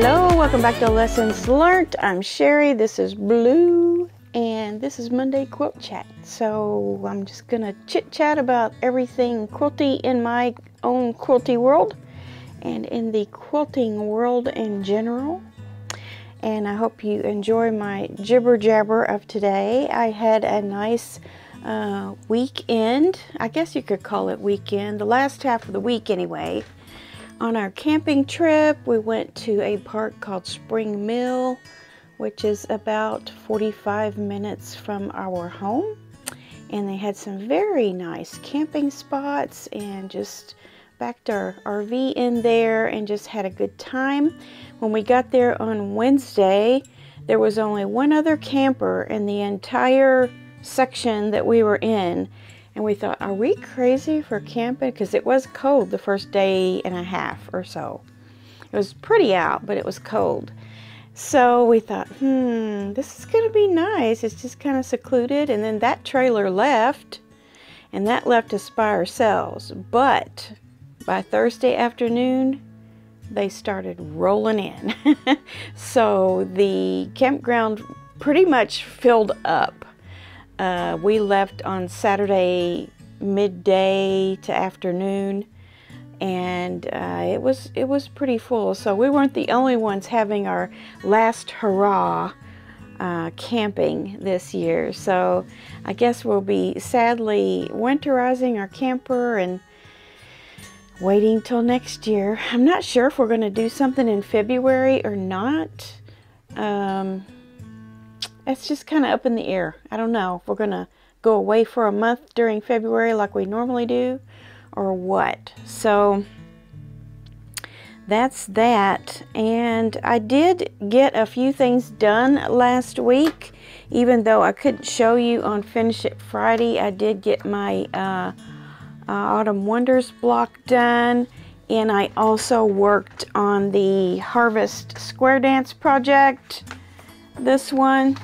Hello, welcome back to Lessons Learned. I'm Sherry, this is Blue, and this is Monday Quilt Chat. So I'm just gonna chit chat about everything quilty in my own quilty world and in the quilting world in general. And I hope you enjoy my jibber jabber of today. I had a nice uh, weekend, I guess you could call it weekend, the last half of the week anyway. On our camping trip, we went to a park called Spring Mill, which is about 45 minutes from our home. And they had some very nice camping spots and just backed our RV in there and just had a good time. When we got there on Wednesday, there was only one other camper in the entire section that we were in and we thought, are we crazy for camping? Because it was cold the first day and a half or so. It was pretty out, but it was cold. So we thought, hmm, this is going to be nice. It's just kind of secluded. And then that trailer left, and that left us by ourselves. But by Thursday afternoon, they started rolling in. so the campground pretty much filled up. Uh, we left on Saturday midday to afternoon, and uh, it was it was pretty full. So we weren't the only ones having our last hurrah uh, camping this year. So I guess we'll be sadly winterizing our camper and waiting till next year. I'm not sure if we're going to do something in February or not. Um, it's just kind of up in the air. I don't know if we're going to go away for a month during February like we normally do or what. So that's that. And I did get a few things done last week. Even though I couldn't show you on Finish It Friday, I did get my uh, uh, Autumn Wonders block done. And I also worked on the Harvest Square Dance project. This one.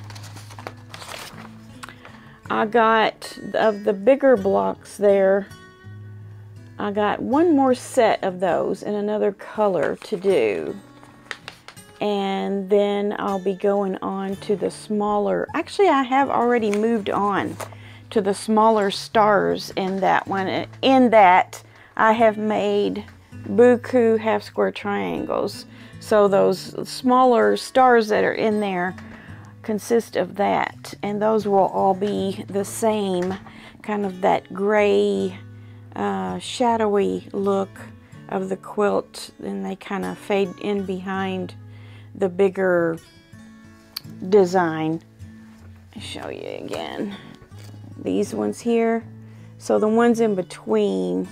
I got, of the bigger blocks there, I got one more set of those in another color to do. And then I'll be going on to the smaller, actually I have already moved on to the smaller stars in that one. In that, I have made buku half square triangles. So those smaller stars that are in there consist of that and those will all be the same kind of that gray uh, shadowy look of the quilt and they kind of fade in behind the bigger design. I'll show you again. These ones here. So the ones in between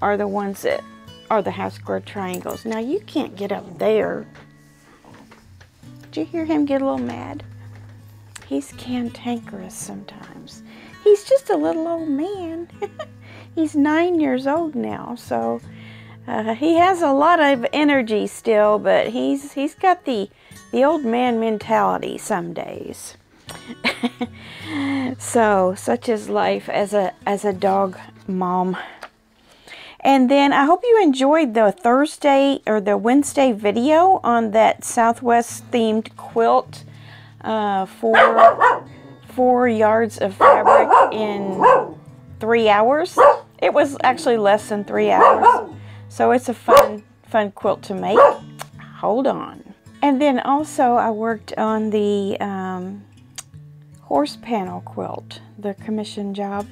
are the ones that are the half square triangles. Now you can't get up there did you hear him get a little mad? He's cantankerous sometimes. He's just a little old man. He's nine years old now, so uh, he has a lot of energy still, but he's he's got the the old man mentality some days. so such is life as a as a dog mom. And then I hope you enjoyed the Thursday or the Wednesday video on that Southwest themed quilt uh, four, four yards of fabric in three hours. It was actually less than three hours. So it's a fun, fun quilt to make. Hold on. And then also I worked on the um, horse panel quilt, the commission job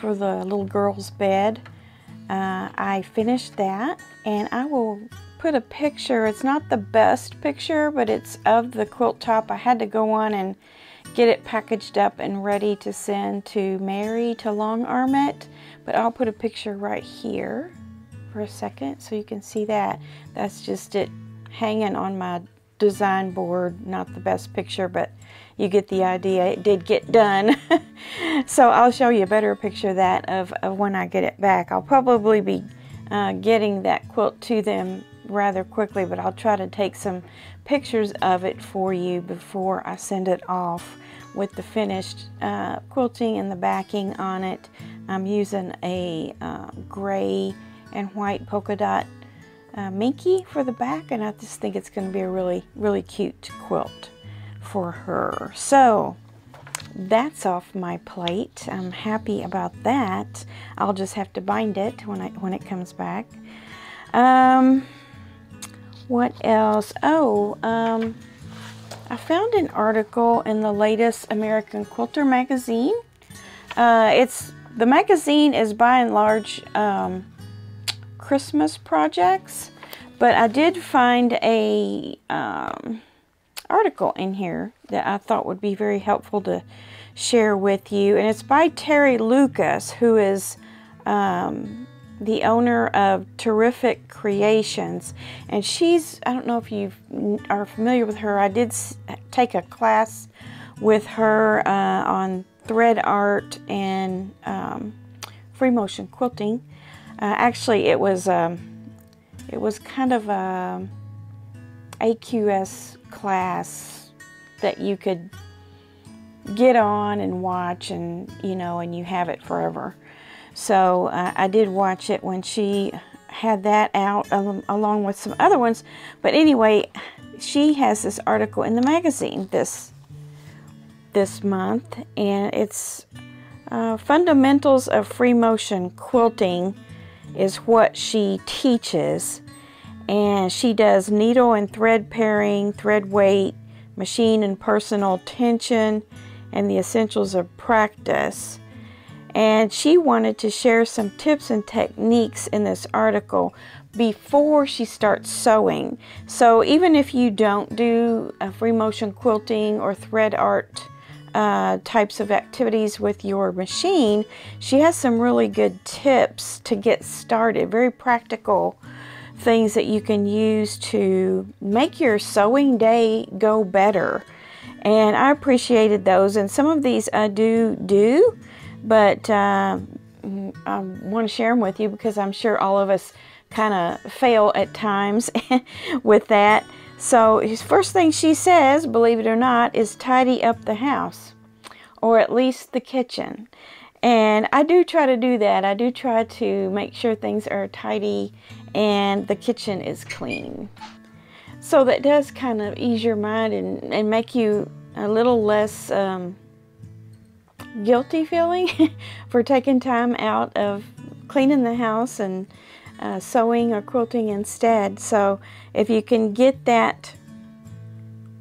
for the little girl's bed. Uh, I finished that and I will put a picture. It's not the best picture, but it's of the quilt top. I had to go on and get it packaged up and ready to send to Mary to long arm it. But I'll put a picture right here for a second so you can see that. That's just it hanging on my design board. Not the best picture, but you get the idea. It did get done. so I'll show you a better picture of that of, of when I get it back. I'll probably be uh, getting that quilt to them rather quickly, but I'll try to take some pictures of it for you before I send it off with the finished uh, quilting and the backing on it. I'm using a uh, gray and white polka dot uh, Minky for the back, and I just think it's going to be a really, really cute quilt for her. So that's off my plate. I'm happy about that. I'll just have to bind it when I when it comes back. Um, what else? Oh, um, I found an article in the latest American Quilter magazine. Uh, it's the magazine is by and large um, Christmas projects, but I did find a um, article in here that I thought would be very helpful to share with you, and it's by Teri Lucas, who is um, the owner of TerifiCreations, and she's I don't know if you are familiar with her. I did take a class with her uh, on thread art and um, free motion quilting uh, actually, it was um, it was kind of a AQS class that you could get on and watch, and you know, and you have it forever. So uh, I did watch it when she had that out um, along with some other ones. But anyway, she has this article in the magazine this this month, and it's uh, fundamentals of free motion quilting is what she teaches. And she does needle and thread pairing, thread weight, machine and personal tension, and the essentials of practice. And she wanted to share some tips and techniques in this article before she starts sewing. So even if you don't do a free motion quilting or thread art uh, types of activities with your machine, she has some really good tips to get started, very practical things that you can use to make your sewing day go better. And I appreciated those, and some of these I do do, but uh, I want to share them with you because I'm sure all of us kind of fail at times with that. So, his first thing she says, believe it or not, is tidy up the house or at least the kitchen. And I do try to do that. I do try to make sure things are tidy and the kitchen is clean. So that does kind of ease your mind and, and make you a little less um, guilty feeling for taking time out of cleaning the house and uh, sewing or quilting instead. So if you can get that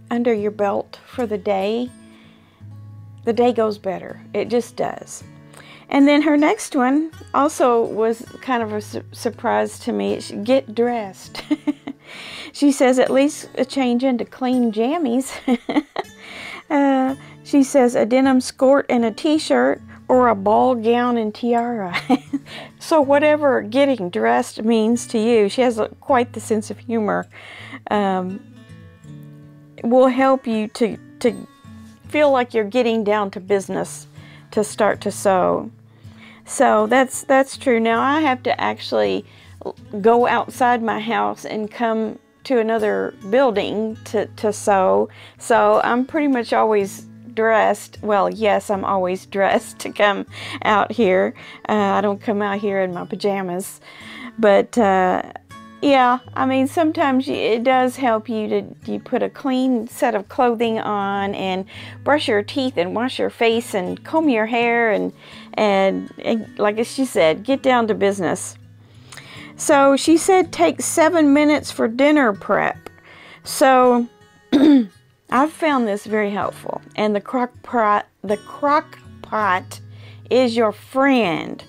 under your belt for the day, the day goes better. It just does. And then her next one also was kind of a su surprise to me. Get dressed. she says at least a change into clean jammies. uh, she says a denim skirt and a t-shirt or a ball gown and tiara. so whatever getting dressed means to you, she has a, quite the sense of humor. Um, will help you to to feel like you're getting down to business to start to sew. So that's that's true. Now I have to actually go outside my house and come to another building to, to sew. So I'm pretty much always dressed. Well, yes, I'm always dressed to come out here. Uh, I don't come out here in my pajamas. But uh, yeah, I mean, sometimes it does help you to you put a clean set of clothing on and brush your teeth and wash your face and comb your hair and, and, and like she said, get down to business. So she said take seven minutes for dinner prep. So I've found this very helpful. And the crock pot, the crock pot is your friend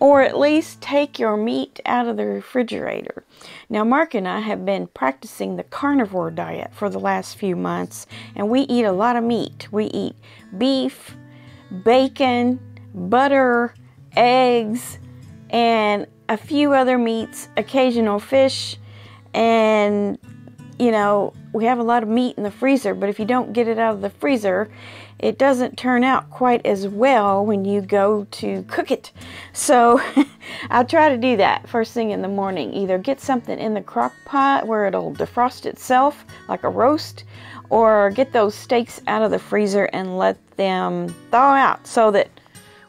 or at least take your meat out of the refrigerator. Now, Mark and I have been practicing the carnivore diet for the last few months, and we eat a lot of meat. We eat beef, bacon, butter, eggs, and a few other meats, occasional fish, and you know, we have a lot of meat in the freezer, but if you don't get it out of the freezer, it doesn't turn out quite as well when you go to cook it. So I'll try to do that first thing in the morning. Either get something in the crock pot where it'll defrost itself like a roast, or get those steaks out of the freezer and let them thaw out so that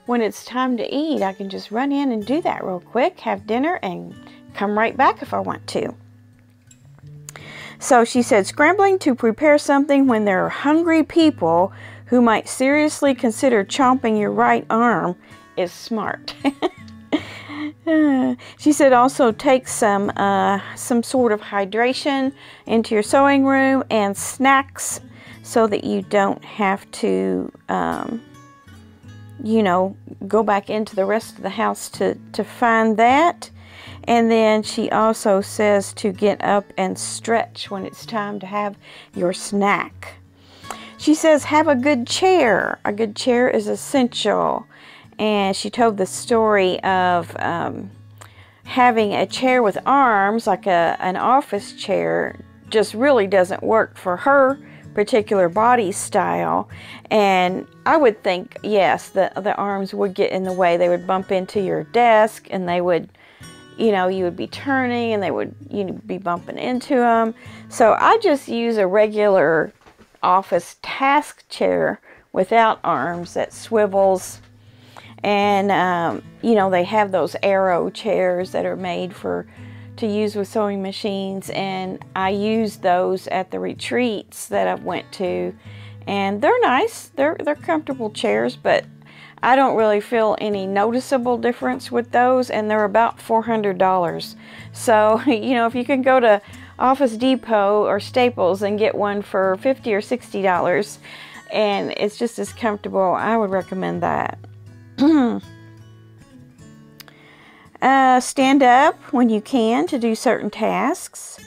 when it's time to eat, I can just run in and do that real quick, have dinner, and come right back if I want to. So she said, scrambling to prepare something when there are hungry people who might seriously consider chomping your right arm is smart. she said also take some uh, some sort of hydration into your sewing room and snacks so that you don't have to um, you know go back into the rest of the house to to find that. And then she also says to get up and stretch when it's time to have your snack. She says have a good chair. A good chair is essential. And she told the story of um, having a chair with arms, like a, an office chair, just really doesn't work for her particular body style. And I would think, yes, the, the arms would get in the way. They would bump into your desk and they would, you know, you would be turning and they would you know, be bumping into them. So I just use a regular office task chair without arms that swivels and um, you know they have those arrow chairs that are made for to use with sewing machines and I use those at the retreats that I've went to and they're nice. They're they're comfortable chairs but I don't really feel any noticeable difference with those and they're about $400 so you know if you can go to Office Depot or Staples and get one for 50 or 60 dollars and it's just as comfortable I would recommend that uh, stand up when you can to do certain tasks.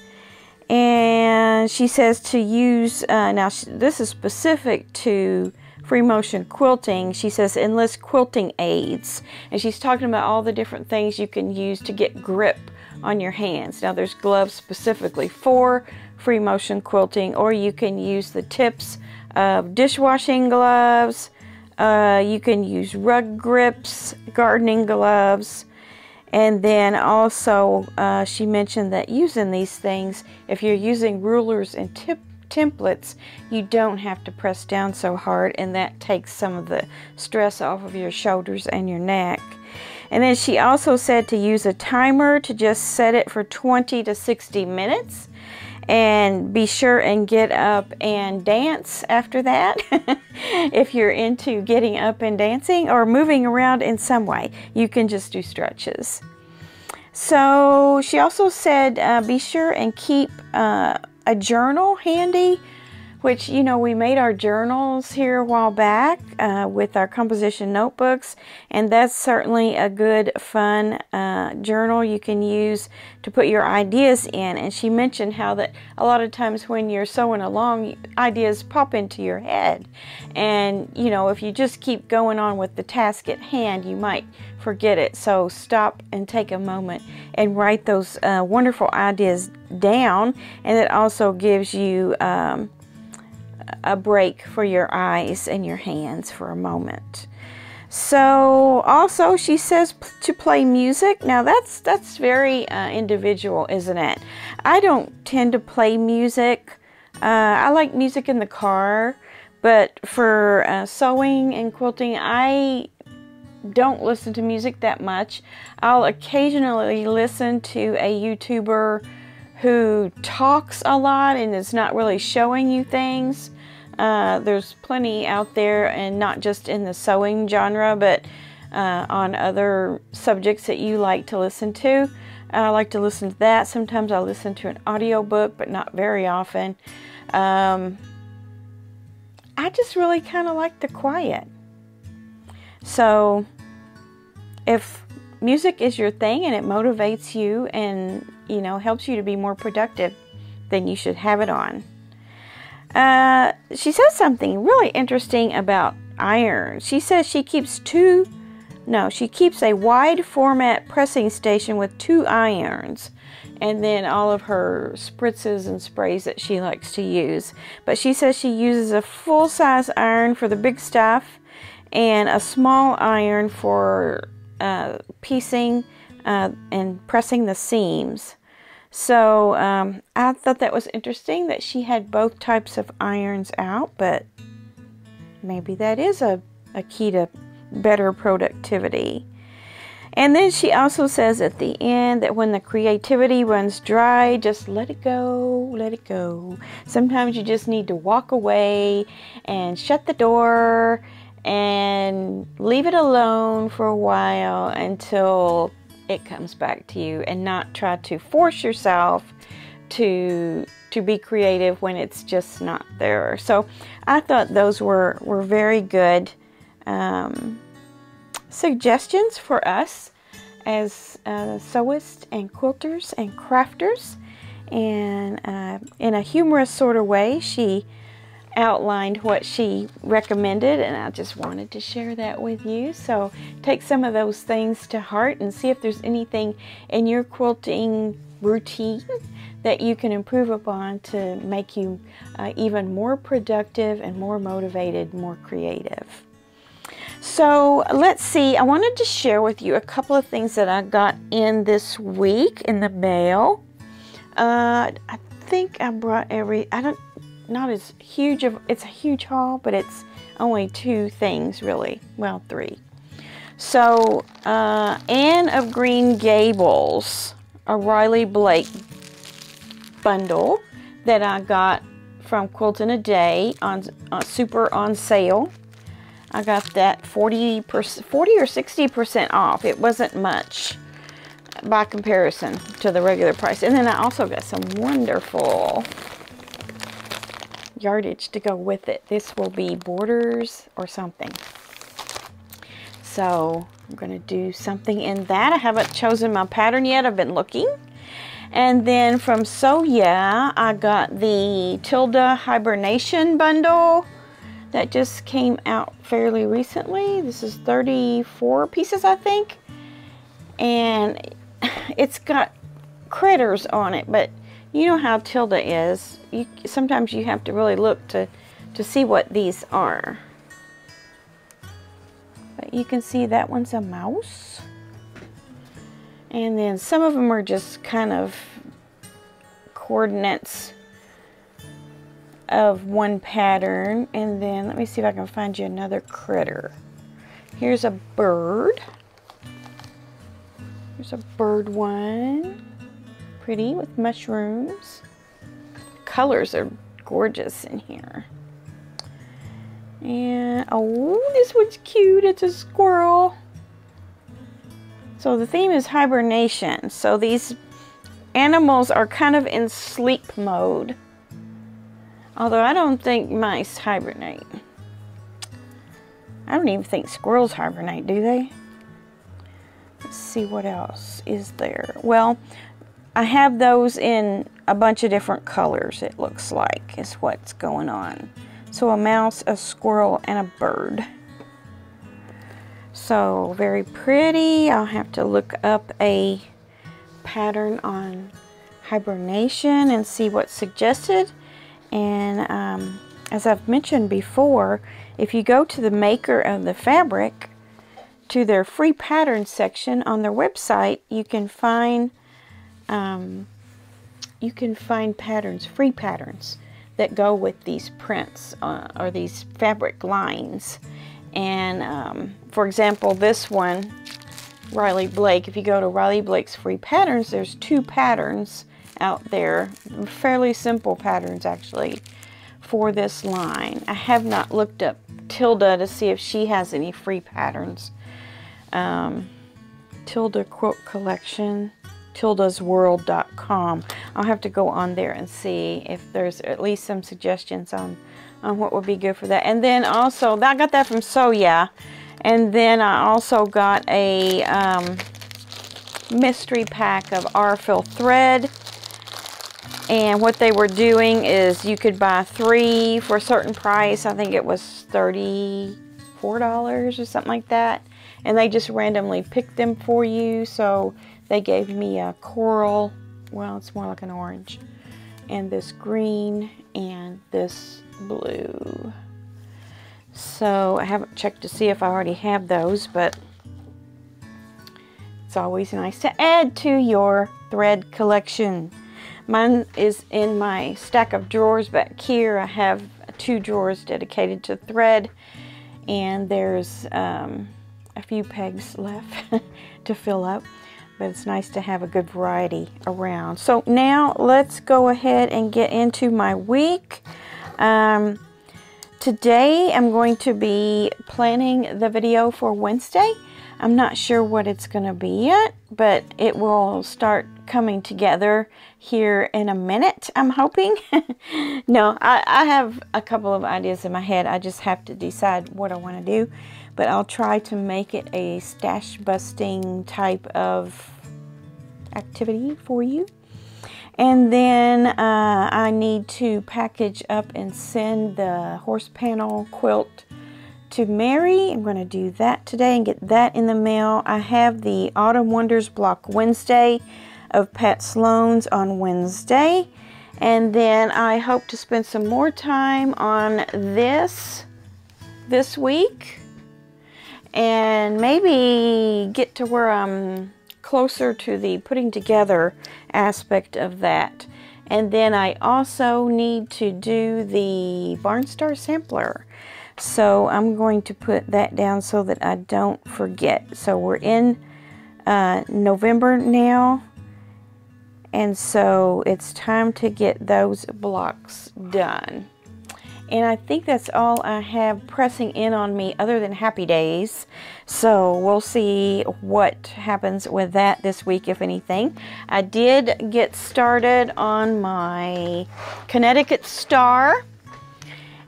And she says to use, uh, now she, this is specific to free motion quilting. She says enlist quilting aids. And she's talking about all the different things you can use to get grip on your hands. Now there's gloves specifically for free motion quilting or you can use the tips of dishwashing gloves, uh, you can use rug grips, gardening gloves, and then also uh, she mentioned that using these things, if you're using rulers and tip templates, you don't have to press down so hard and that takes some of the stress off of your shoulders and your neck. And then she also said to use a timer to just set it for 20 to 60 minutes and be sure and get up and dance after that if you're into getting up and dancing or moving around in some way. You can just do stretches. So she also said uh, be sure and keep uh, a journal handy which, you know, we made our journals here a while back uh, with our composition notebooks, and that's certainly a good, fun uh, journal you can use to put your ideas in. And she mentioned how that a lot of times when you're sewing along, ideas pop into your head. And, you know, if you just keep going on with the task at hand, you might forget it. So stop and take a moment and write those uh, wonderful ideas down, and it also gives you. Um, a break for your eyes and your hands for a moment. So also she says to play music. Now that's that's very uh, individual, isn't it? I don't tend to play music. Uh, I like music in the car, but for uh, sewing and quilting, I don't listen to music that much. I'll occasionally listen to a YouTuber who talks a lot and is not really showing you things. Uh, there's plenty out there, and not just in the sewing genre, but uh, on other subjects that you like to listen to. I like to listen to that. Sometimes I listen to an audiobook, but not very often. Um, I just really kind of like the quiet. So, if music is your thing and it motivates you and you know helps you to be more productive, then you should have it on. Uh, she says something really interesting about iron. She says she keeps two, no, she keeps a wide format pressing station with two irons and then all of her spritzes and sprays that she likes to use. But she says she uses a full size iron for the big stuff and a small iron for uh, piecing uh, and pressing the seams. So um, I thought that was interesting that she had both types of irons out, but maybe that is a, a key to better productivity. And then she also says at the end that when the creativity runs dry, just let it go, let it go. Sometimes you just need to walk away and shut the door and leave it alone for a while until it comes back to you and not try to force yourself to to be creative when it's just not there. So I thought those were were very good um, suggestions for us as uh, sewists and quilters and crafters. And uh, in a humorous sort of way, she outlined what she recommended, and I just wanted to share that with you. So take some of those things to heart and see if there's anything in your quilting routine that you can improve upon to make you uh, even more productive and more motivated, more creative. So let's see, I wanted to share with you a couple of things that I got in this week in the mail. Uh, I think I brought every, I don't, not as huge of, it's a huge haul, but it's only two things really, well, three. So, uh, Anne of Green Gables, a Riley Blake bundle that I got from Quilt in a Day on uh, super on sale. I got that 40 40 or 60% off. It wasn't much by comparison to the regular price. And then I also got some wonderful yardage to go with it. This will be borders or something. So I'm going to do something in that. I haven't chosen my pattern yet. I've been looking. And then from So Yeah, I got the Tilda Hibernation bundle that just came out fairly recently. This is 34 pieces, I think. And it's got critters on it, but you know how Tilda is. You, sometimes you have to really look to, to see what these are. But you can see that one's a mouse. And then some of them are just kind of coordinates of one pattern. And then let me see if I can find you another critter. Here's a bird. Here's a bird one. Pretty with mushrooms. Colors are gorgeous in here. And, oh, this one's cute. It's a squirrel. So the theme is hibernation. So these animals are kind of in sleep mode. Although I don't think mice hibernate. I don't even think squirrels hibernate, do they? Let's see what else is there. Well, I have those in a bunch of different colors, it looks like, is what's going on. So a mouse, a squirrel, and a bird. So very pretty. I'll have to look up a pattern on hibernation and see what's suggested. And um, as I've mentioned before, if you go to the maker of the fabric, to their free pattern section on their website, you can find um, you can find patterns, free patterns that go with these prints uh, or these fabric lines. And um, for example, this one, Riley Blake, if you go to Riley Blake's free patterns, there's two patterns out there, fairly simple patterns actually, for this line. I have not looked up Tilda to see if she has any free patterns. Um, Tilda Quilt Collection, tildasworld.com. I'll have to go on there and see if there's at least some suggestions on, on what would be good for that. And then also, I got that from Soya. And then I also got a um, mystery pack of Aurifil thread and what they were doing is you could buy three for a certain price. I think it was $34 or something like that. And they just randomly picked them for you. So they gave me a coral, well, it's more like an orange, and this green and this blue. So I haven't checked to see if I already have those, but it's always nice to add to your thread collection. Mine is in my stack of drawers back here. I have two drawers dedicated to thread and there's um, a few pegs left to fill up but it's nice to have a good variety around. So now let's go ahead and get into my week. Um, today I'm going to be planning the video for Wednesday. I'm not sure what it's going to be yet, but it will start coming together here in a minute, I'm hoping. no, I, I, have a couple of ideas in my head. I just have to decide what I want to do, but I'll try to make it a stash busting type of activity for you. And then uh, I need to package up and send the horse panel quilt to Mary. I'm going to do that today and get that in the mail. I have the Autumn Wonders Block Wednesday of Pat Sloan's on Wednesday. And then I hope to spend some more time on this this week and maybe get to where I'm closer to the putting together aspect of that. And then I also need to do the Barnstar sampler. So I'm going to put that down so that I don't forget. So we're in uh, November now. And so it's time to get those blocks done. And I think that's all I have pressing in on me other than Happy Days. So we'll see what happens with that this week, if anything. I did get started on my Connecticut Star.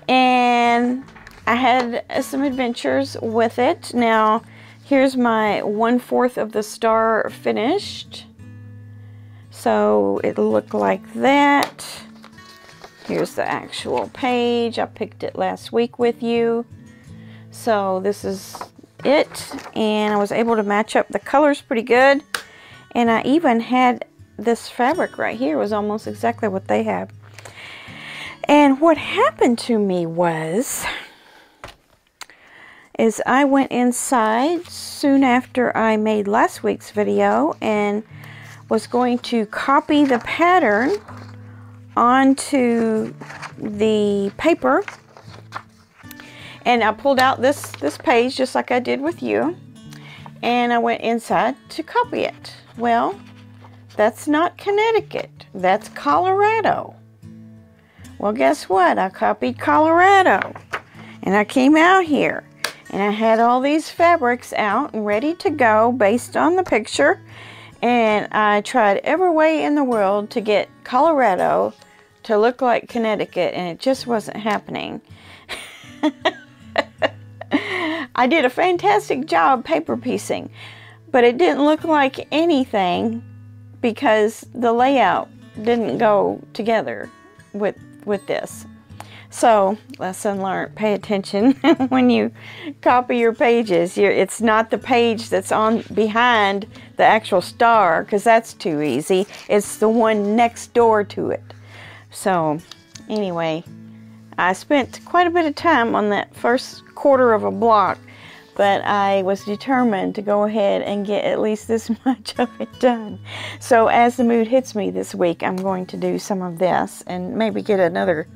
And I had some adventures with it. Now, here's my one-fourth of the star finished. So it looked like that. Here's the actual page. I picked it last week with you. So this is it. And I was able to match up the colors pretty good. And I even had this fabric right here was almost exactly what they have. And what happened to me was is I went inside soon after I made last week's video and was going to copy the pattern onto the paper. And I pulled out this this page just like I did with you. And I went inside to copy it. Well that's not Connecticut. That's Colorado. Well guess what? I copied Colorado. And I came out here. And I had all these fabrics out and ready to go based on the picture. And I tried every way in the world to get Colorado to look like Connecticut, and it just wasn't happening. I did a fantastic job paper piecing, but it didn't look like anything because the layout didn't go together with with this. So, lesson learned, pay attention when you copy your pages. You're, it's not the page that's on behind the actual star because that's too easy. It's the one next door to it. So anyway, I spent quite a bit of time on that first quarter of a block, but I was determined to go ahead and get at least this much of it done. So as the mood hits me this week, I'm going to do some of this and maybe get another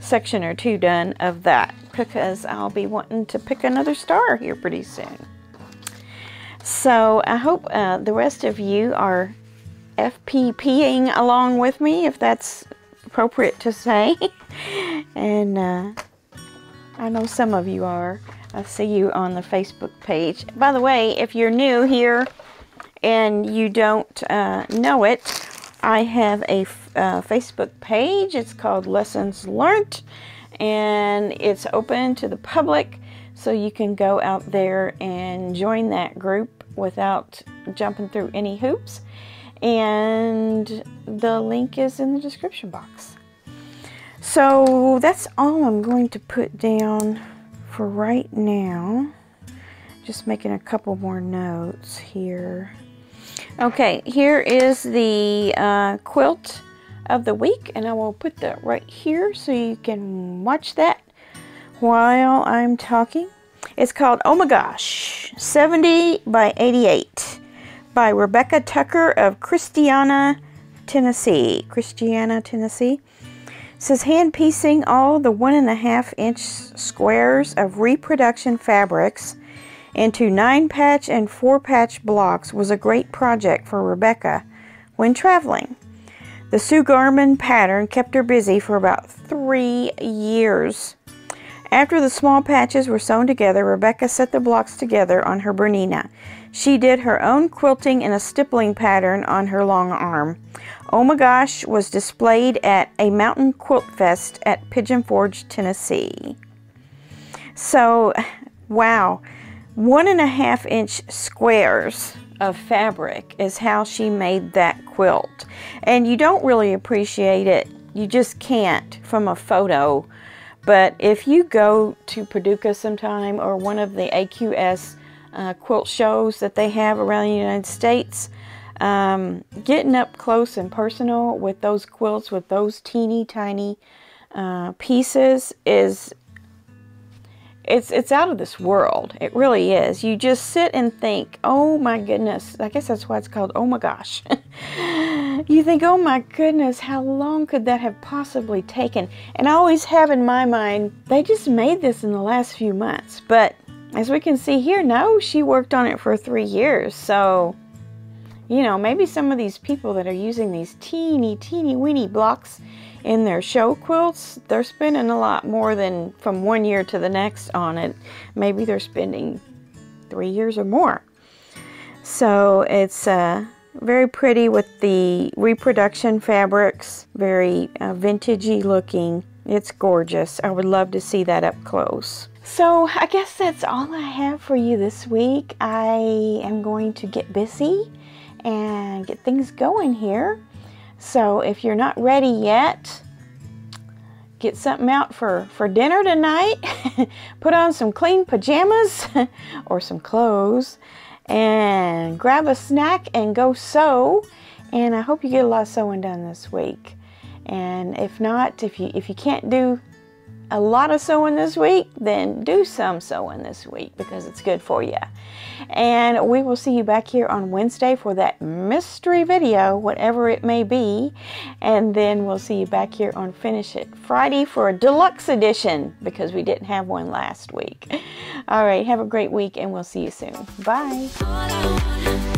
section or two done of that because I'll be wanting to pick another star here pretty soon. So I hope uh, the rest of you are FPPing along with me if that's appropriate to say. and uh, I know some of you are. I see you on the Facebook page. By the way, if you're new here and you don't uh, know it, I have a uh, Facebook page. It's called Lessons Learned and it's open to the public so you can go out there and join that group without jumping through any hoops and the link is in the description box. So that's all I'm going to put down for right now. Just making a couple more notes here. Okay, here is the uh, quilt of the week, and I will put that right here so you can watch that while I'm talking. It's called Oh My Gosh, 70 by 88 by Rebecca Tucker of Christiana, Tennessee. Christiana, Tennessee. It says hand piecing all the one and a half inch squares of reproduction fabrics into 9 patch and 4 patch blocks was a great project for Rebecca when traveling. The Sue Garman pattern kept her busy for about three years. After the small patches were sewn together, Rebecca set the blocks together on her Bernina. She did her own quilting in a stippling pattern on her long arm. Oh my gosh was displayed at a mountain quilt fest at Pigeon Forge, Tennessee. So, wow, one and a half inch squares of fabric is how she made that quilt. And you don't really appreciate it, you just can't from a photo. But if you go to Paducah sometime or one of the AQS uh, quilt shows that they have around the United States, um, getting up close and personal with those quilts with those teeny tiny uh, pieces is it's it's out of this world. It really is. You just sit and think, "Oh my goodness." I guess that's why it's called "Oh my gosh." you think, "Oh my goodness, how long could that have possibly taken?" And I always have in my mind, they just made this in the last few months. But as we can see here, no, she worked on it for 3 years. So, you know, maybe some of these people that are using these teeny, teeny, weeny blocks in their show quilts, they're spending a lot more than from one year to the next on it. Maybe they're spending three years or more. So it's uh, very pretty with the reproduction fabrics, very uh, vintagey looking. It's gorgeous. I would love to see that up close. So I guess that's all I have for you this week. I am going to get busy and get things going here. So if you're not ready yet, get something out for, for dinner tonight. Put on some clean pajamas or some clothes and grab a snack and go sew. And I hope you get a lot of sewing done this week. And if not, if you if you can't do a lot of sewing this week, then do some sewing this week because it's good for you. And we will see you back here on Wednesday for that mystery video, whatever it may be. And then we'll see you back here on Finish It Friday for a deluxe edition because we didn't have one last week. All right, have a great week and we'll see you soon. Bye.